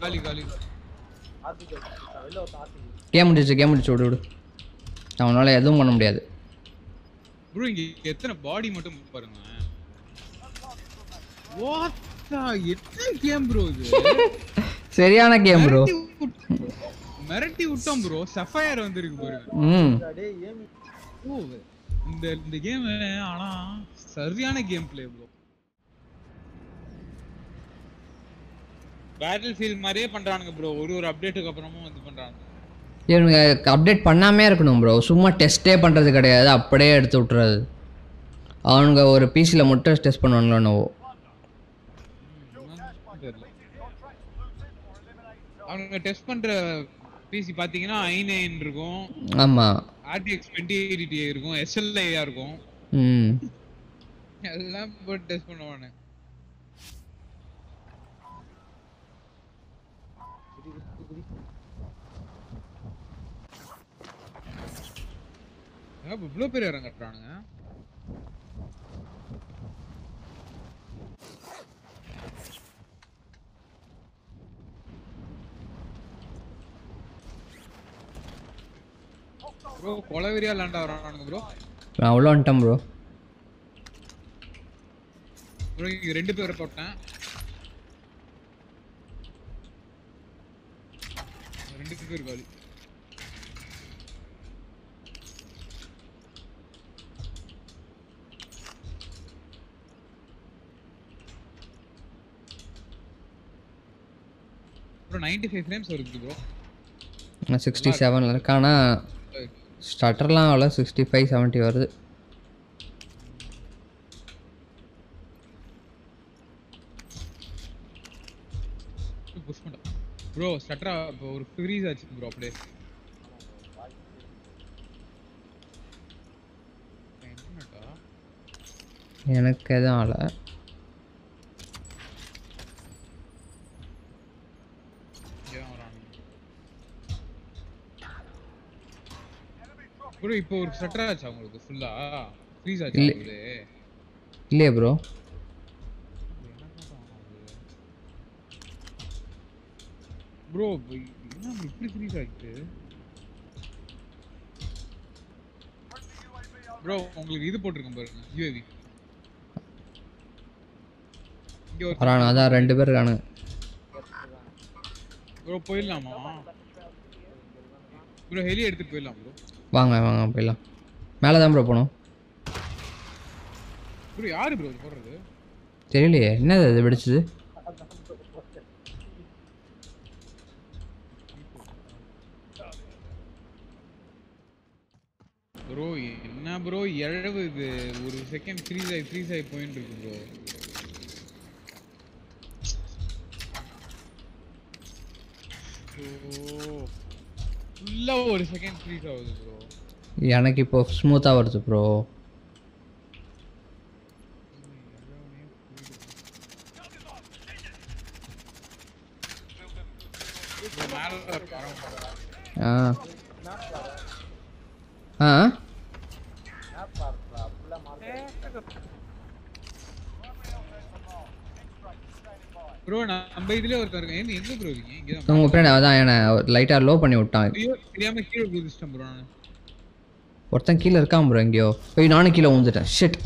காலி காலி. கேம் முடிச்சு கேம். முடிச்சு விடு விடு. அவனால் எதுவும் பண்ண முடியாது. ப்ரோ இங்க எத்தனை பாடி மட்டும் பாருங்க. வாட் எத்தனை கேம் ப்ரோ இது? சரியான கேம் ப்ரோ. மிரட்டி விட்டு- விட்டோம் ப்ரோ. சஃபயர் வந்திருக்கு பாருங்க. ம். இந்த இந்த கேம் ஆனா சரியான game play bro. Battlefield மாதிரியே பண்றானுங்க ப்ரோ ஒரு ஒரு அப்டேட்டுக்கு அப்புறமும் இது பண்றாங்க இவனுங்க அப்டேட் பண்ணாமே இருக்கணும் ப்ரோ சும்மா டெஸ்ட்டே பண்ணுறது கிடையாது. அப்படியே எடுத்து விட்டுறது. அவனுங்க ஒரு பிசியில் மட்டும் டெஸ்ட் பண்ணுவாங்களோ என்னவோ. அவங்க டெஸ்ட் பண்ற பிசி பாத்தீங்கன்னா ஐ நைன் இருக்கும். ஆமாம் ஆர்டிஎக்ஸ் டுவெண்ட்டி எயிட்டி இருக்கும். எஸ்எல்ஐயா இருக்கும். ம். எல்லாம் போட்டு டெஸ்ட் பண்ணுவானு இவ்வளோ பேர் கட்டுறானுங்க ப்ரோ கொலவெறியா லேண்ட் ஆகிறானுங்க ப்ரோ நான் அவ்வளோ வந்துட்டேன் ப்ரோ ப்ரோ இங்க ரெண்டு பேரை போட்டேன். ரெண்டு பேர் காலி. 95 ஃபைவ் ஃப்ரேம்ஸ் வருது ப்ரோ சிக்ஸ்டி செவனில் இருக்கு. ஆனால் ஸ்டட்டர்லாம் அவ்வளோ சிக்ஸ்டி ஃபைவ் செவன்ட்டி வருது. ப்ரோ ஸ்டட்டரா இப்போ ஒரு ஃப்ரீஸ் ஆச்சு ப்ரோ அப்படியே. எனக்கு எதுவும் ஆகலை ஏன் வரானுங்க ப்ரோ இப்போ ஒரு ஸ்டட்டரா ஆச்சா உங்களுக்கு? ஃபுல்லா ஃப்ரீஸ் ஆச்சு இல்ல. இல்லையே ப்ரோ ப்ரோ என்ன இப்படி ஃப்ரீஸ் ஆயிடுச்சு ப்ரோ உங்களுக்கு இது போட்டிருக்கேன் பாருங்க யூஏவி வரானு அதான் ரெண்டு பேர் இருக்கானுங்க. ப்ரோ போயிடலாமா? ப்ரோ ஹெலி எடுத்துட்டு போயிடலாம் ப்ரோ வாங்க வாங்க போயிடலாம். மேலே தான் ப்ரோ போகணும். ப்ரோ யாரு ப்ரோ போடுறது? தெரியலையே. என்னது அது வெடிச்சது? ப்ரோ என்ன ப்ரோ எழவு இது. ஒரு செகண்ட் ஃப்ரீஸ் ஆகி ஃப்ரீஸ் ஆகி போயிட்டு இருக்கு ப்ரோ ஃபுல்லா ஒரு செகண்ட் ஃப்ரீஸ் ஆகுது ப்ரோ எனக்கு இப்போ ஸ்மூத்தா வருது ப்ரோ மேல இருக்கான் ஆ ஆ மேப் பார்க்கறா ஃபுல்லா மார்க் ப்ரோ நம்ம இதுல ஒருத்தர் இருக்கான் எங்க எங்க ப்ரோ இருக்கீங்க இங்க தான் உங்கள் ஃப்ரெண்ட் அதான் என்னை லைட்டாக லோ பண்ணி விட்டான். தெரியாம கீழே குதிச்சிட்டேன் ப்ரோ நான். ஒருத்தன் கீழே இருக்கான் ப்ரோ எங்கேயோ. போய் நானும் கீழே விழுந்துட்டேன். ஷிட்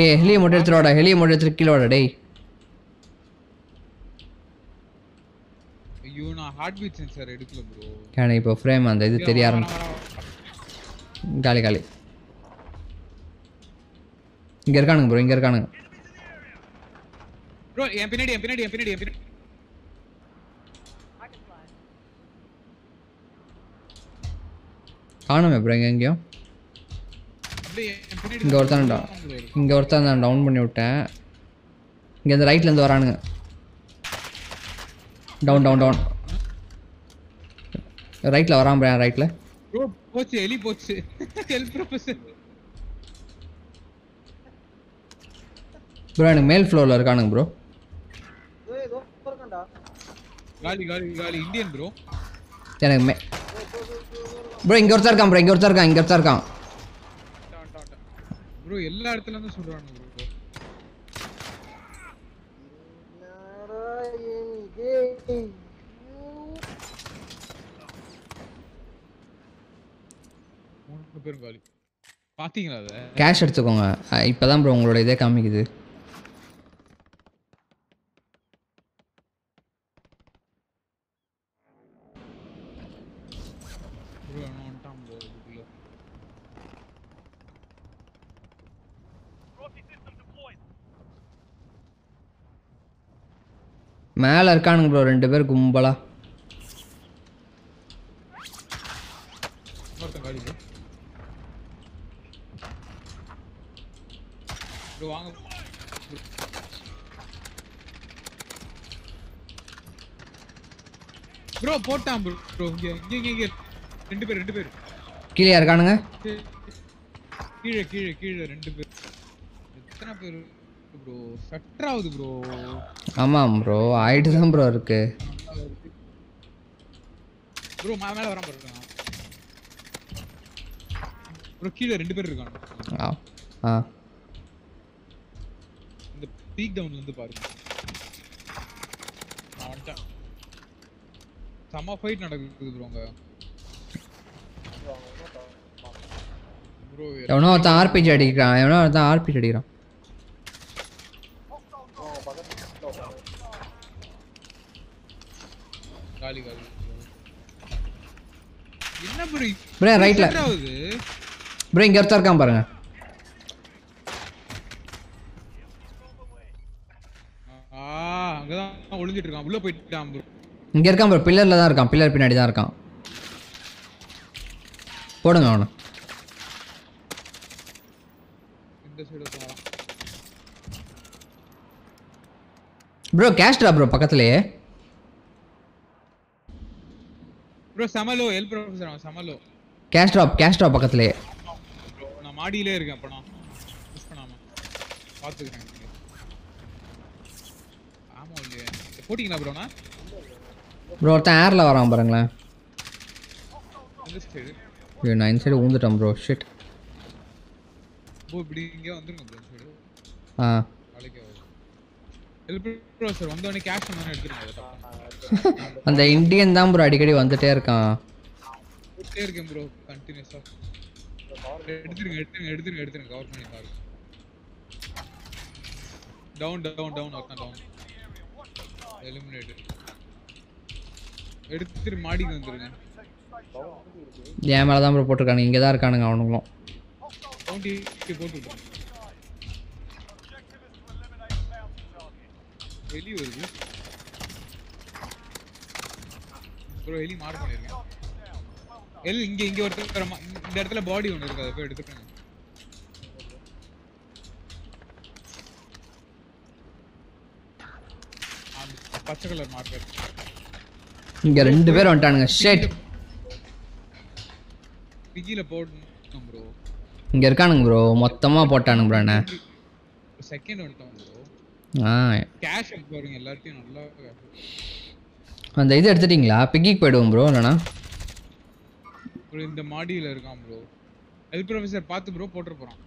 ஏய் ஹெலியை மட்டும் எடுத்துட்டு வாடா. ஹெலியை மட்டும் எடுத்துட்டு கீழே வாடா டேய். ஐயோ நான் ஹார்ட் பீட் சென்சார் எடுக்கல ப்ரோ எனக்கு இப்போ ஃப்ரேம் அந்த இது தெரிய ஆரம்பிச்சு. காலி காலி. இங்கே இருக்கானுங்க ப்ரோ இங்கே இருக்கானுங்க. ப்ரோ என் பின்னாடி என் பின்னாடி என் பின்னாடி என் பின்னாடி. காணுமே ப்ரோ இங்கே எங்கேயும் அப்படியே என் பின்னாடி இங்கே ஒருத்தன் டா இங்கே ஒருத்தன் நான் டவுன் பண்ணி விட்டேன். இங்கே இந்த ரைட்லேருந்து வரானுங்க. டவுன் டவுன் டவுன் ரைட்டில் வரான் ப்ரோ ரைட்டில் ப்ரோ போச்சு எலி போச்சு. ஹெல்ப் ப்ரொஃபசர் ப்ரோ எனக்கு மேல் ஃப்ளோரில் இருக்கானுங்க ப்ரோ காலி காலி காலி. இந்தியன் ப்ரோ எனக்கு மே ப்ரோ இங்க ஒருத்தர் இருக்கான் ப்ரோ இங்க ஒருத்தர் இருக்கான் இங்க ஒருத்தர் இருக்கான். ப்ரோ எல்லா இடத்துல இருந்து சொல்றாங்க பாத்தீங்களா கேஷ் எடுத்துக்கோங்க. இப்பதான் ப்ரோ உங்களோட இதே காமிக்குது. மேலே இருக்கானுங்க ப்ரோ ரெண்டு பேர் கும்பலா. ப்ரோ போட்டான் ப்ரோ ப்ரோ இங்க இங்க இங்க ரெண்டு பேர் ரெண்டு பேர். கீழே இருக்கானுங்க. கீழே கீழே கீழே ரெண்டு பேர். எத்தனை பேர்? ப்ரோ சட்ராவுது ப்ரோ ஆமாம் ப்ரோ ஆயிட்டு தான் ப்ரோ இருக்கு. ப்ரோ மேல மேல வராம இருக்கான் ப்ரோ கீழே ரெண்டு பேர் இருக்காங்க. ஆ ஆ. இந்த பீக் டவுன்ல இருந்து பாருங்க. நான் வந்துட்டேன். செம்ம ஃபைட் நடக்குது ப்ரோ அங்க. எவனோ ஒருத்தன் ஆர்பிஜி அடிக்கிறான் எவனோ ஒருத்தன் ஆர்பிஜி அடிக்கிறான். காலி காலி. என்ன ப்ரோ ப்ரோ ரைட்ல ஆகுது ப்ரோ இங்கே ஒருத்தன் இருக்கான் பாருங்க. ஆ அங்கதான் ஒளிஞ்சிட்டு இருக்கான். உள்ள போயிட்டான் ப்ரோ இங்கே இருக்கான் ப்ரோ பில்லரில் தான் இருக்கான். பில்லர் பின்னாடி தான் இருக்கான். போடுங்க அவனை. ப்ரோ கேஷ்டா ப்ரோ பக்கத்துலேயே. ப்ரோ சமலோ எல் ப்ரொஃபசர் அவன் சமலோ கேஷ் ட்ராப் கேஷ் ட்ராப் பக்கத்துலேயே ப்ரோ நான் மாடியிலே இருக்கேன் அப்ப நான் மிஸ் பண்ணாம. பாத்துக்கிறேன். ஆமா இல்லையே. போட்டிங்களா ப்ரோ நான்? ப்ரோ ஒருத்தன் ஏரில் வரான் பாருங்களேன். ஐயோ நான் இந்த சைடு ஊந்துட்டேன் ப்ரோ ஷிட் ப்ரோ இப்படி இங்கே வந்துருங்க ப்ரோ ஆ. நாளைக்கே அந்த இந்தியன் தான் ப்ரோ அடிக்கடி வந்துட்டே இருக்கான். இருக்கேன் ப்ரோ கண்டினியூஸா எடுத்துருங்க எடுத்துருங்க எடுத்துருங்க எடுத்துருங்க. கவர் பண்ணி பாருங்க. டவுன் டவுன் டவுன் ஒருத்தன் டவுன் எலிமினேட் எடுத்துட்டு மாடிக்கு வந்துருங்க. என் மேலே தான் ப்ரோ போட்டிருக்கானுங்க. இங்கே தான் இருக்கானுங்க அவனுங்களும். போட்டு எலி வருது ப்ரோ எலி மார்க் பண்ணிருக்கேன் எல் இங்க இங்க ஒருத்தர் இந்த இடத்துல பாடி ஒன்று இருக்கு அதை போய் எடுத்துக்கோங்க. பச்சை கலர் மார்க்கர் இங்கே ரெண்டு பேர் வந்துட்டானுங்க ஷேட் பிஜில போடணும் ப்ரோ இங்கே இருக்கானுங்க ப்ரோ மொத்தமாக போட்டானுங்க ப்ரோ என்ன? செகண்ட் வந்துட்டோம் ப்ரோ கேஷ் பாருங்க எல்லாத்தையும் நல்லா அந்த இது எடுத்துட்டீங்களா? பிக்கிக்கு போயிடுவோம் ப்ரோ இல்லைனா இந்த மாடியில இருக்கான் ப்ரோ எல் ப்ரொஃபசர் பார்த்து ப்ரோ போட்டுற போறான்.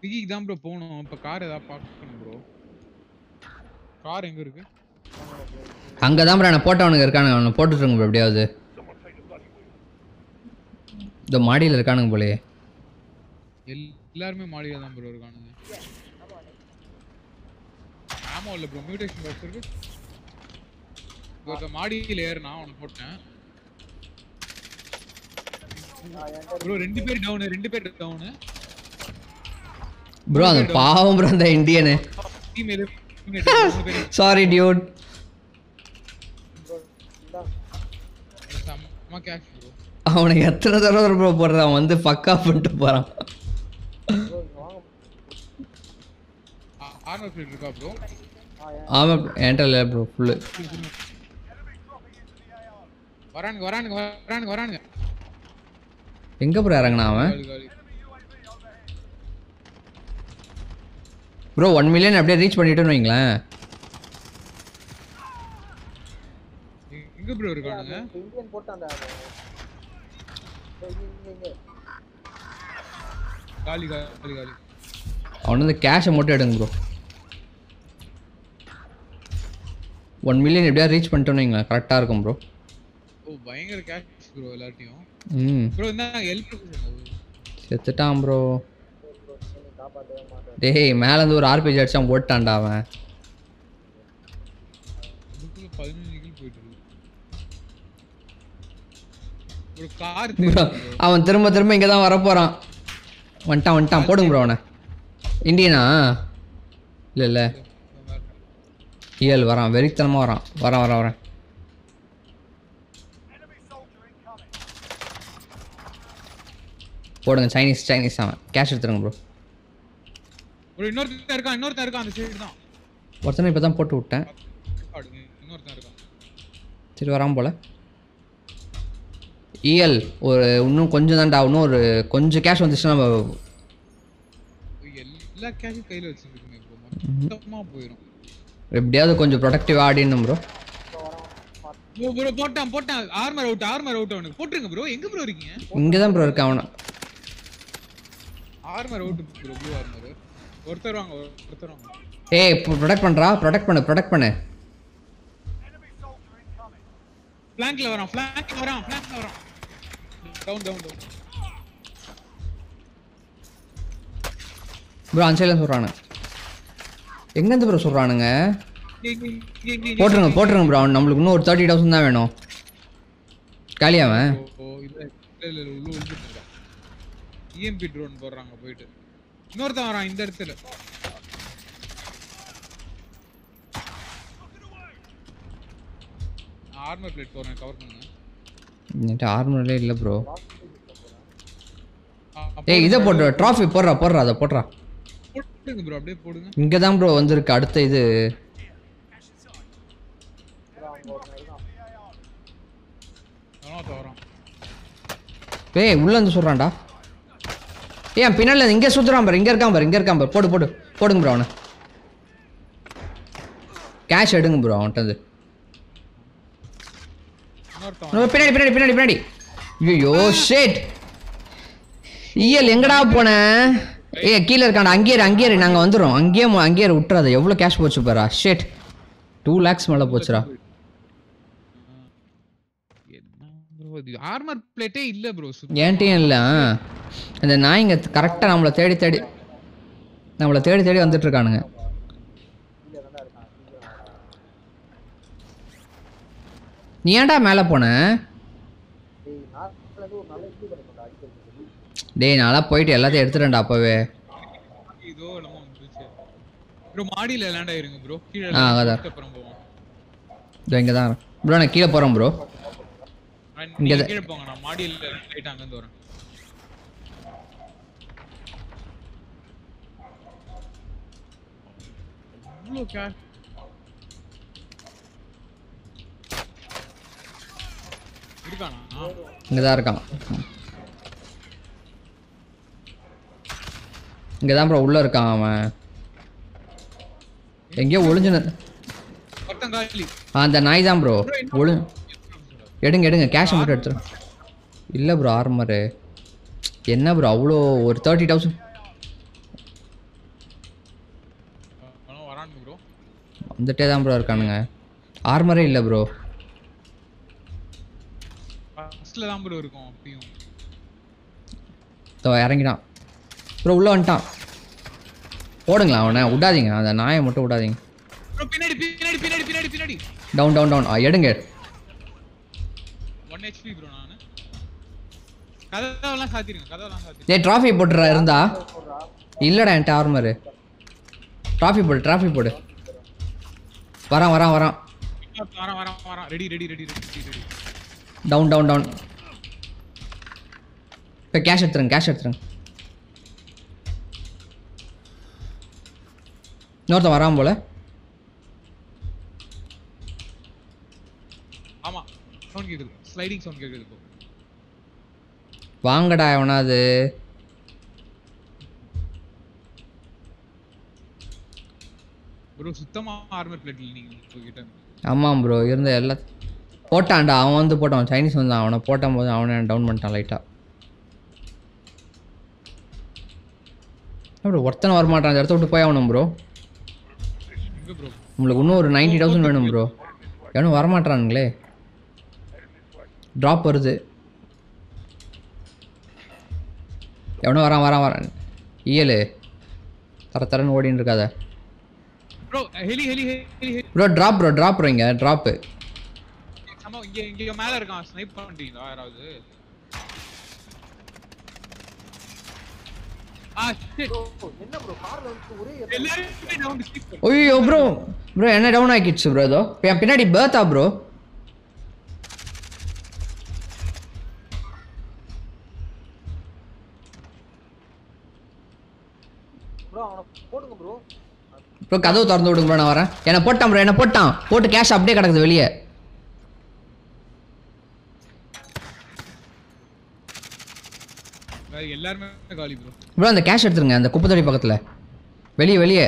பிகிக்கு தான் ப்ரோ போகணும். இப்போ கார் ஏதாவது பார்க்கணும் ப்ரோ கார் எங்க இருக்கு? அங்கே தான் ப்ரோ நான் போட்டவனுங்க இருக்கானுங்க. அவனை போட்டுட்ருங்க ப்ரோ எப்படியாவது. இந்த மாடியில் இருக்கானுங்க போலயே. எல் எல்லாருமே மாடியில தான் ப்ரோ இருக்கானுங்க. ஆமா இல்ல ப்ரோ மியூட்டேஷன் பாக்ஸ் இருக்கு. இப்போ மாடியில் ஏறுனா அவனை போட்டேன். ப்ரோ ரெண்டு பேர் டவுனு ரெண்டு பேர் டவுனு ப்ரோ அந்த பாவம் ப்ரோ. அந்த இந்தியனு சாரி டியூட் அவனுக்கு எத்தனை தடவை ப்ரோ போடுறான் வந்து பக்கா பண்ணிட்டு போகிறான் ஆர்மர் ஃபீல்ட் இருக்கா ப்ரோ ஆமாம் என்கிட்ட இல்லை ப்ரோ ஃபுல்லு வரானுங்க வரானுங்க வரானுங்க வரானுங்க. எங்கே ப்ரோ இறங்கினா அவன். ப்ரோ ஒன் மில்லியன் அப்படியே ரீச் பண்ணிட்டோன்னு வைங்களேன். எங்க ப்ரோ இருக்கானுங்க இந்தியன் போட்டு அந்த இங்க, இங்க, இங்க. காலி காலி காலி. அவன் வந்து கேஷை மட்டும் எடுங்க ப்ரோ ஒன் மில்லியன் எப்படியா ரீச் பண்ணிட்டோன்னு வைங்களேன். கரெக்டாக இருக்கும் ப்ரோ ஓ பயங்கர கேஷ் ப்ரோ எல்லாத்தையும் ம். ப்ரோ என்ன ஹெல்ப் செத்துட்டான் ப்ரோ டேய் மேலேருந்து ஒரு ஆர்பிஜி அடிச்சான் போட்டான்டா அவன். அவன் திரும்ப திரும்ப இங்கே தான் வரப்போகிறான் வந்துட்டான் வந்துட்டான். போடுங்க ப்ரோ அவனை. இந்தியனா? இல்லை இல்லை. இயல் வரான் வெறித்தனமாக வரான். வரான் வரான் வரேன். போடுங்க சைனீஸ் சைனீஸ் அவன். கேஷ் எடுத்துருங்க ப்ரோ ஒரு இன்னொருத்தன் இருக்கான் இன்னொருத்தன் இருக்கான் அந்த சைடு தான். ஒருத்தனை இப்போ தான் போட்டு விட்டேன். ஆடு, இன்னொருத்தன் இருக்கான் சரி வராம போல. இஎல் ஒரு இன்னும் கொஞ்சம் தான்டா இன்னும் ஒரு கொஞ்சம் கேஷ் வந்துச்சுன்னா நம்ம எல்லா கேஷும் கையில மொத்தமா போயிடும் எப்படியாவது கொஞ்சம் ப்ரொடக்டிவாக ஆடிடணும் ப்ரோ ப்ரோ ப்ரோ போட்டான் போட்டான். ஆர்மர் அவுட் ஆர்மர் அவுட் அவனுக்கு. போட்டுருங்க ப்ரோ எங்க ப்ரோ இருக்கீங்க? இங்கே தான் ப்ரோ இருக்கான் அவனை. Armour out bro blue armour ஒருத்தர் வாங்க ஒருத்தர் வாங்க. ஏய் ப்ரொடெக்ட் பண்ணுறா ப்ரொடெக்ட் பண்ணு ப்ரொடெக்ட் பண்ணு. ஃபிளாங்க்ல வரான் ஃபிளாங்க்ல வரான் ஃபிளாங்க்ல வரான். டவுன் டவுன் டவுன் ப்ரோ அந்த சைடில் சொல்கிறானு எங்கேருந்து ப்ரோ சொல்கிறானுங்க போட்டுருங்க போட்டுருங்க ப்ரோ அவன் நம்மளுக்கு இன்னும் ஒரு தேர்ட்டி தௌசண்ட் தான் வேணும். காலியாவன் இஎம்பி ட்ரோன் போடுறாங்க போயிட்டு. இன்னொருத்தன் வரான் இந்த இடத்துல. ஆர்மர் பிளேட் போறேன் கவர் பண்ணுங்க. என்கிட்ட ஆர்மர்லே இல்லை ப்ரோ ஏய் இதை போட்டு ட்ராஃபி போடுறா போடுறா அதை போடுறா. போடுங்க ப்ரோ அப்படியே போடுங்க. இங்கே தான் ப்ரோ வந்திருக்கு அடுத்த இது. ஏய் உள்ள இருந்து சொல்கிறான்டா ஏன் பின்னால இங்கே சுற்றுறான் பாரு இங்கே இருக்கான் பாரு இங்கே இருக்கான் பாரு. போடு போடு. போடுங்க ப்ரோ அவனை. கேஷ் எடுங்க ப்ரோ அவன்கிட்ட பின்னாடி பின்னாடி பின்னாடி பின்னாடி. ஐயோ ஷேட் ஈயல் எங்கடா போன? ஏ கீழே இருக்காண்டா அங்கேயே அங்கேயே இரு, நாங்க வந்துடுறோம். அங்கேயே அங்கேயே விட்டுறாத. எவ்வளோ கேஷ் போச்சு பாரா ஷேட் டூ லேக்ஸ் மேலே இது ஆர்மர் பிளேட்டே இல்ல ப்ரோ ஏன்ட்டையும் இல்லை அந்த நாய்ங்க கரெக்டாக நம்மளை தேடி தேடி நம்மளை தேடி தேடி வந்துட்டு இருக்கானுங்க நீ ஏன்டா மேலே போன டேய் நாட்டில் இருந்து ஒரு நல்ல இது கிடைக்கும்டா அடிக்கிறதுக்கு டேய் நான்லாம் போயிட்டு எல்லாத்தையும் எடுத்துட்டேன்டா அப்போவே. இதோ என்னமோ வந்துச்சு ப்ரோ மாடியில லேண்ட் ஆயிருங்க ப்ரோ கீழே ஆ, அதான். அப்புறம் போவோம். இதோ இங்கே தான் ப்ரோ நான் கீழே போகிறேன் ப்ரோ இங்க. கீழே போங்க நான் மாடியில லைட் அங்க இருந்து வரேன். இவ்வளோ கேஷ் இருக்கானா? இங்கே தான் இருக்கான். இங்கே தான் ப்ரோ உள்ளே இருக்கான் அவன். எங்கேயோ ஒளிஞ்சுன அந்த நாய் தான் ப்ரோ ஒளி எடுங்க எடுங்க கேஷை மட்டும் எடுத்துரு. இல்லை ப்ரோ ஆர்மரு என்ன ப்ரோ அவ்வளோ ஒரு தேர்ட்டி தௌசண்ட் ப்ரோ வந்துட்டே தான் ப்ரோ இருக்கானுங்க. ஆர்மரே இல்லை ப்ரோ ஃபர்ஸ்ட்ல தான் ப்ரோ இருக்கும் அப்பயும். இறங்கிட்டான். ப்ரோ உள்ளே வந்துட்டான். போடுங்களா அவனை விடாதீங்க. அந்த நாயை மட்டும் விடாதீங்க. பின்னாடி பின்னாடி பின்னாடி பின்னாடி பின்னாடி. டவுன் டவுன் டவுன் எடுங்க. ஒன் ஹெச்பி ப்ரோ நான். கதவெல்லாம் சாத்திருங்க கதவெல்லாம் சாத்திருங்க. டேய் ட்ராஃபி போட்டுறா இருந்தா. இல்லைடா என்கிட்ட ஆர்மரு ட்ராஃபி போடு ட்ராஃபி போடு. வரான் வரான் வரான். வரான் வரான் வரான். Ready ready ready ready ready down down down இப்போ கேஷ் எடுத்துருங்க கேஷ் எடுத்துருங்க. இன்னொருத்தன் வரான் போல. ஆமா சவுண்ட் கேக்குது. ஸ்லைடிங் சவுண்ட் கேக்குது வாங்கடா எவனாது ப்ரோ சுத்தமா ஆர்மர் பிளேட் நீங்க ஆமாம் ப்ரோ இருந்த எல்லா போட்டான்டா அவன் வந்து போட்டான். சைனீஸ் வந்தான் அவனை போட்டான் போது அவனை டவுன் பண்ணிட்டான் லைட்டாக ப்ரோ ஒருத்தனை வரமாட்டான் அந்த இடத்த விட்டு போய் ஆகணும் ப்ரோ உங்களுக்கு இன்னும் ஒரு நைன்டி தௌசண்ட் வேணும் ப்ரோ எவனும் வரமாட்டானுங்களே ட்ராப் வருது. எவனும் வரான் வரான் வரான். இயலு. தர தரன்னு ஓடின்னு இருக்காத. Bro drop bro drop bro இங்கே ட்ராப்பு மேலே இருக்கான். ஸ்னைப் பண்ணுறீங்களா யாராவது? ஐயோ ப்ரோ ப்ரோ என்ன டவுன் ஆக்கிடுச்சு ப்ரோ ஏதோ என் பின்னாடி பேர்த்தா ப்ரோ ப்ரோ கதவு திறந்து விடுங்க ப்ரோ நான் வரேன். என்னை போட்டான் ப்ரோ என்னை போட்டான். போட்டு கேஷ் அப்படியே கிடக்குது வெளியே. எல்லாருமே காலி ப்ரோ ப்ரோ அந்த கேஷ் எடுத்துருங்க அந்த குப்பை தொட்டி பக்கத்தில். வெளியே வெளியே.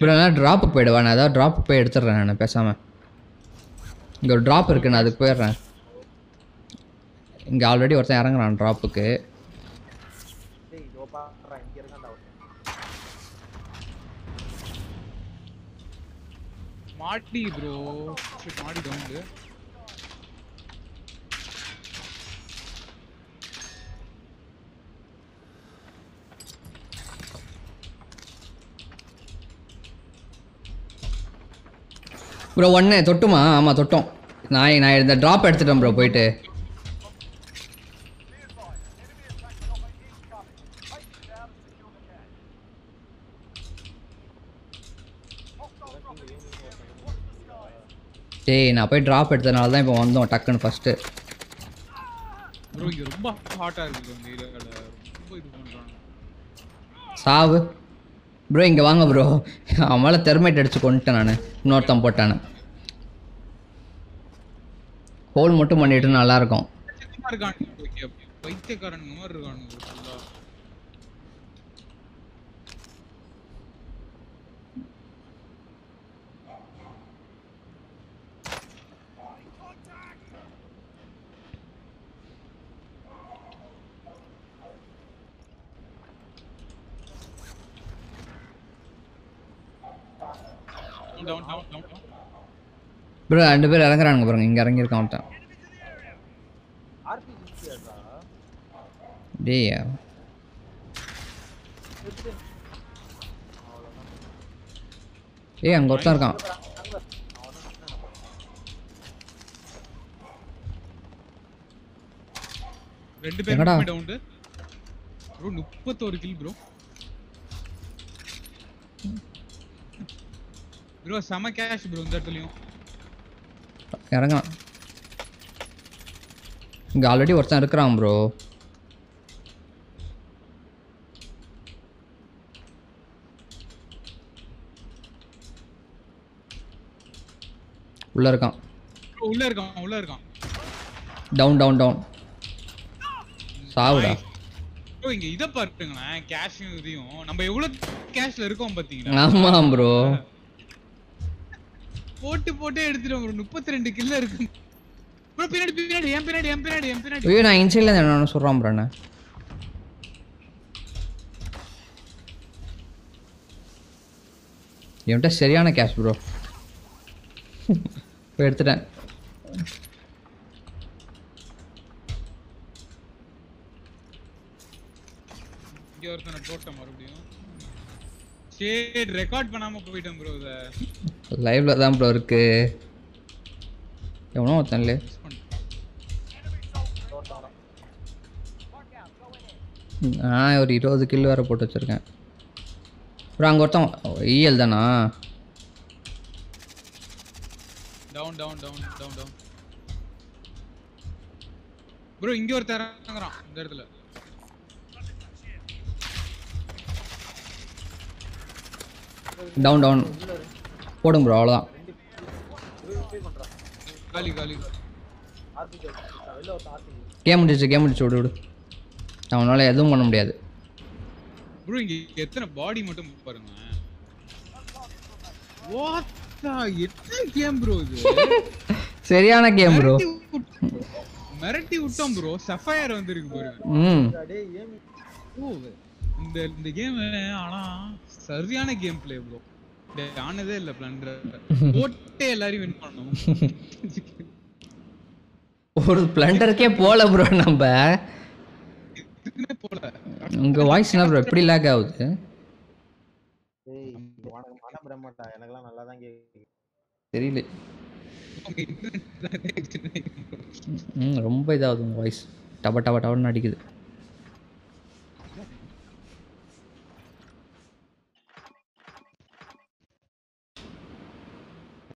ப்ரோ நான் ட்ராப்புக்கு போயிடுவா? நான் ஏதாவது ட்ராப்புக்கு போய் எடுத்துடுறேன் நான் பேசாமல் இங்கே ஒரு ட்ராப் இருக்கு நான் அதுக்கு போயிடுறேன். இங்கே ஆல்ரெடி ஒருத்தன் இறங்குறான் ட்ராப்புக்கு மாட்டி ப்ரோ மாடி டவுன் ப்ரோ ஒன்று தொட்டுமா? ஆமாம் தொட்டோம். நான் நான் இந்த ட்ராப் எடுத்துட்டேன் ப்ரோ போயிட்டு. டேய் நான் போய் ட்ராப் எடுத்ததுனால தான் இப்போ வந்தோம் டக்குன்னு ஃபஸ்ட்டு ப்ரோ இங்க ரொம்ப ஹாட்டா இருக்கு bro இந்த ஏரியால ரொம்ப இது பண்றாங்க. சாவு. ப்ரோ இங்கே வாங்க ப்ரோ அவன் மேலே தெர்மைட் அடிச்சு கொண்டுட்டேன் நான். இன்னொருத்தன் போட்டானு. ஹோல் மட்டும் பண்ணிட்டு நல்லாயிருக்கும் இருக்கானுங்க. பைத்தியக்காரனுங்க மாதிரி இருக்கானுங்க ப்ரோ ரெண்டு பேர் இறங்குறானுங்க பாருங்க இங்கே அவன்ட்டான் RPG இல்லையாடா? டேய். ஏய் அங்கே ஒருத்தன் இருக்கான் அவனை ரெண்டு? பேரும் டவுன் ப்ரோ முப்பத்தோரு கில் ப்ரோ ப்ரோ செம கேஷ் ப்ரோ இந்த இடத்துலயும். இறங்கான் இங்கே ஆல்ரெடி ஒருத்தன் இருக்கிறான் ப்ரோ உள்ள இருக்கான். உள்ள இருக்கான் உள்ள இருக்கான். டவுன் டவுன் டவுன் சாவுடா. ப்ரோ இங்க இத பாருங்களேன் கேஷும் இதையும். நம்ம எவ்வளவு கேஷ்ல இருக்கோம் பாத்தீங்களா? ஆமாம் ப்ரோ போட்டு போட்டே எடுத்துட்டோம் ப்ரோ முப்பத்தி ரெண்டு கில்ல இருக்கு. ப்ரோ பின்னாடி பின்னாடி என் பின்னாடி என் பின்னாடி என் பின்னாடி. ஐயோ நான் இன்சைடில் என்ன சொல்கிறான் ப்ரோ என்கிட்ட சரியான கேஷ் ப்ரோ போய் எடுத்துட்டேன். ஒருத்தனை போட்டேன் மறுபடியும். சரி ரெக்கார்ட் பண்ணாம போயிட்டேன் ப்ரோ இத. லைவ்ல தான் ப்ரோ இருக்கு. எவனோ ஒருத்தன்ல. நான் ஒரு இருபது கில் வேறு போட்டு வச்சுருக்கேன். ப்ரோ அங்கே ஒருத்தன் இஎல் தானா? Down down down down down bro இங்க இறங்குறான் இந்த இடத்துல. டவுன் டவுன் போடுங்க ப்ரோ அவ்வளோதான். கேம் முடிச்சு கேம் முடிச்சு விடு விடு. அவனால எதுவும் பண்ண முடியாது. ப்ரோ இங்க எத்தனை பாடி மட்டும் பாருங்க. வாட் எத்தனை கேம் ப்ரோ இது? சரியான கேம் ப்ரோ மிரட்டி விட்டு- விட்டோம் ப்ரோ சஃபயர் வந்திருக்கு பாருங்க. ம். இந்த இந்த கேம் ஆனா சரியான கேம் பிளே ப்ரோ ஆனதே இல்ல பிளண்டர் போட்டே எல்லாரையும் வின் பண்ணணும் ஒரு பிளண்டருக்கே போல ப்ரோ நம்ம. போல. உங்க வாய்ஸ் என்ன ப்ரோ எப்படி லேக் ஆகுது? தெரியல. ரொம்ப இதாகுது உங்க வாய்ஸ் டப டப டபன்னு அடிக்குது.